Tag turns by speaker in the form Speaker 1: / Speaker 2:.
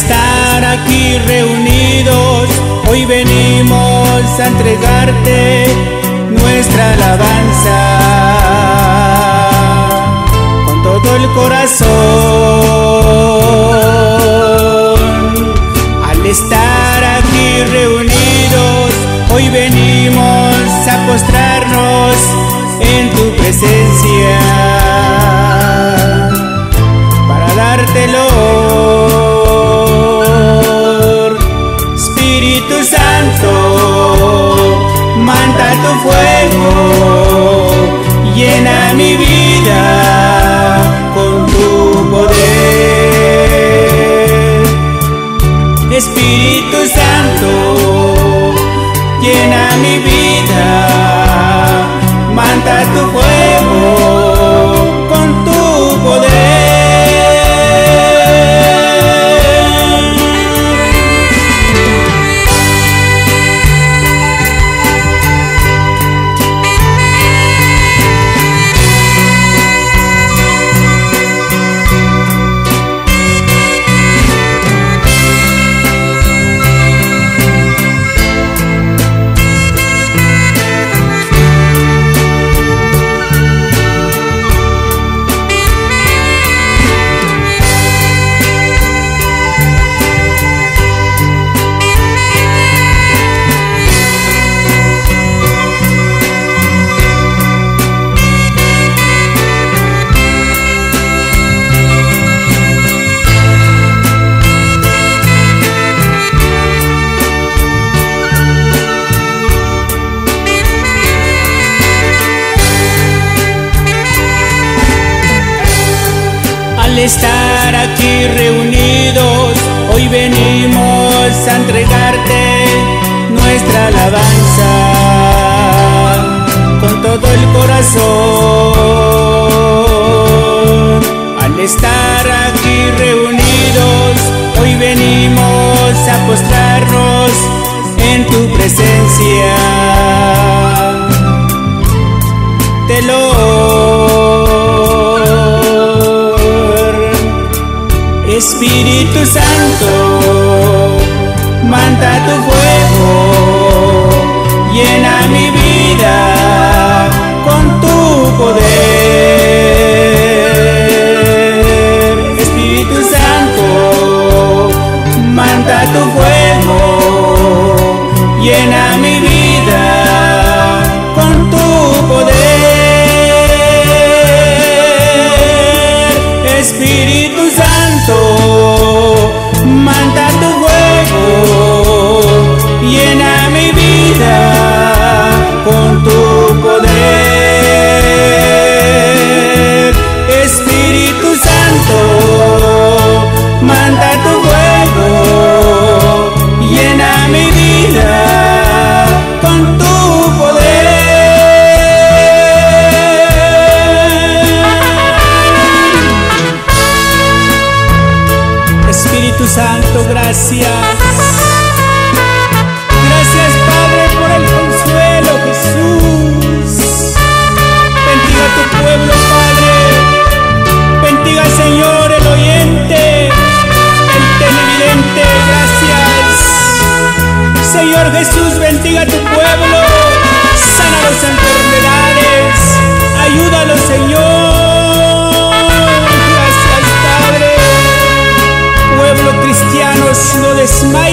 Speaker 1: estar aquí reunidos, hoy venimos a entregarte nuestra alabanza con todo el corazón. Al estar aquí reunidos, hoy venimos a postrarnos en tu presencia para dártelo. Manda tu fuego, llena mi vida con tu poder. Espíritu Santo, llena mi vida, manda tu fuego estar aquí reunidos, hoy venimos a entregarte nuestra alabanza con todo el corazón. Al estar aquí reunidos, hoy venimos a postrarnos en tu presencia. Te Espíritu Santo, manda tu fuego, llena mi vida con tu poder. Santo, gracias. Gracias Padre por el consuelo, Jesús. Bendiga tu pueblo, Padre. Bendiga, Señor, el oyente, el televidente. Gracias. Señor Jesús, bendiga tu pueblo. Sana las enfermedades. Ayúdalo, Señor. Christmas.